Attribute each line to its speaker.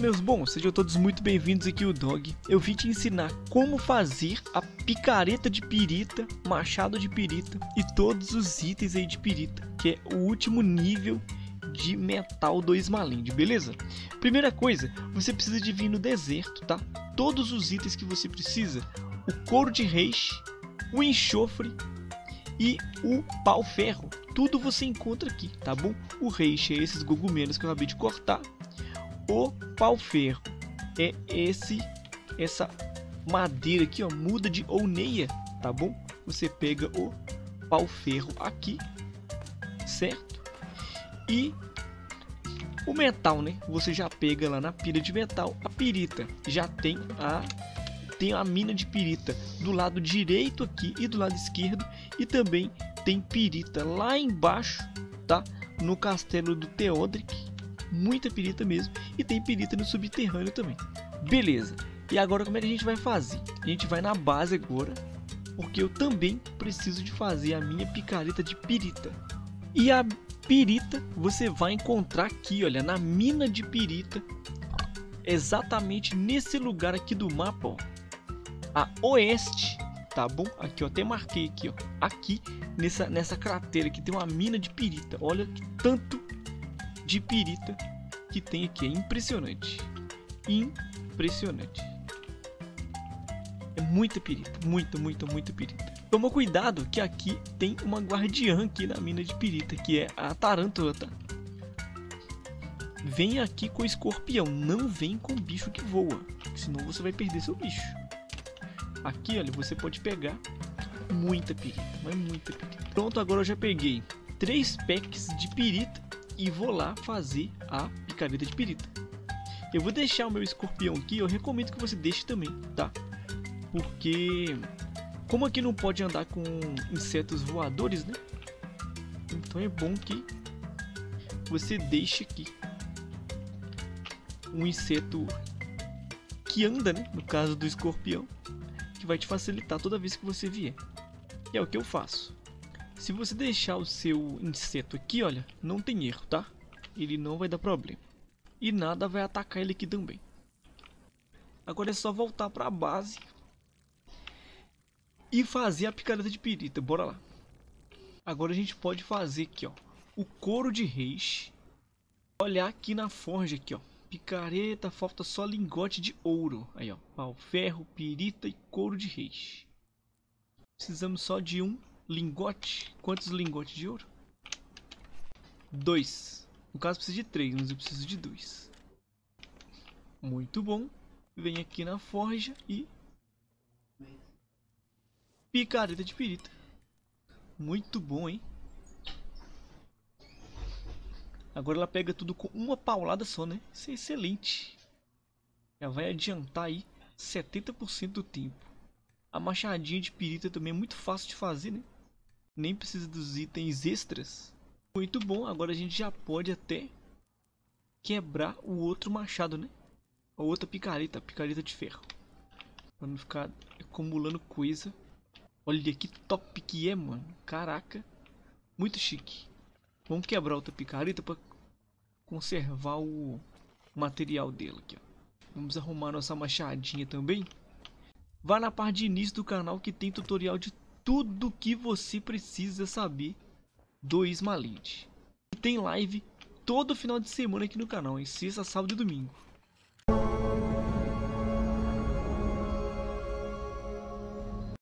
Speaker 1: meus bons, sejam todos muito bem-vindos aqui o Dog. Eu vim te ensinar como fazer a picareta de pirita, machado de pirita e todos os itens aí de pirita, que é o último nível de metal do Ismalind, beleza? Primeira coisa, você precisa de vir no deserto, tá? Todos os itens que você precisa, o couro de reis, o enxofre e o pau-ferro. Tudo você encontra aqui, tá bom? O reis é esses cogumelos que eu acabei de cortar o pau-ferro é esse essa madeira aqui, ó, muda de ouneia, tá bom? Você pega o pau-ferro aqui, certo? E o metal, né? Você já pega lá na pilha de metal a pirita. Já tem a tem a mina de pirita do lado direito aqui e do lado esquerdo e também tem pirita lá embaixo, tá? No castelo do Theodric muita pirita mesmo, e tem pirita no subterrâneo também. Beleza, e agora como é que a gente vai fazer? A gente vai na base agora, porque eu também preciso de fazer a minha picareta de pirita. E a pirita você vai encontrar aqui, olha, na mina de pirita, exatamente nesse lugar aqui do mapa, ó, a oeste, tá bom? Aqui, ó, até marquei aqui, ó, aqui nessa, nessa cratera que tem uma mina de pirita. Olha que tanto de pirita que tem aqui. É impressionante. Impressionante. É muita pirita. Muita, muita, muita pirita. Toma cuidado que aqui tem uma guardiã aqui na mina de pirita, que é a tarântula, tá? Vem aqui com escorpião, não vem com bicho que voa, senão você vai perder seu bicho. Aqui, olha, você pode pegar muita pirita, mas muita pirita. Pronto, agora eu já peguei três packs de pirita e vou lá fazer a picareta de pirita. Eu vou deixar o meu escorpião aqui, eu recomendo que você deixe também, tá? Porque como aqui não pode andar com insetos voadores, né? Então é bom que você deixe aqui um inseto que anda, né? No caso do escorpião, que vai te facilitar toda vez que você vier. E é o que eu faço. Se você deixar o seu inseto aqui, olha, não tem erro, tá? Ele não vai dar problema. E nada vai atacar ele aqui também. Agora é só voltar para a base e fazer a picareta de pirita. Bora lá. Agora a gente pode fazer aqui, ó, o couro de reis. Olhar aqui na forja aqui, ó. Picareta, falta só lingote de ouro. Aí, ó, pau, ferro, pirita e couro de reis. Precisamos só de um Lingote. Quantos lingotes de ouro? Dois. No caso precisa de três, mas eu preciso de dois. Muito bom. Vem aqui na forja e... Picareta de pirita. Muito bom, hein? Agora ela pega tudo com uma paulada só, né? Isso é excelente. Já vai adiantar aí 70% do tempo. A machadinha de pirita também é muito fácil de fazer, né? Nem precisa dos itens extras. Muito bom, agora a gente já pode até quebrar o outro machado, né? A outra picareta, picareta de ferro. Pra não ficar acumulando coisa. Olha que top que é, mano. Caraca. Muito chique. Vamos quebrar outra picareta para conservar o material dela aqui, ó. Vamos arrumar nossa machadinha também. Vá na parte de início do canal que tem tutorial de tudo que você precisa saber do Ismalite. Tem live todo final de semana aqui no canal, em sexta, sábado e domingo.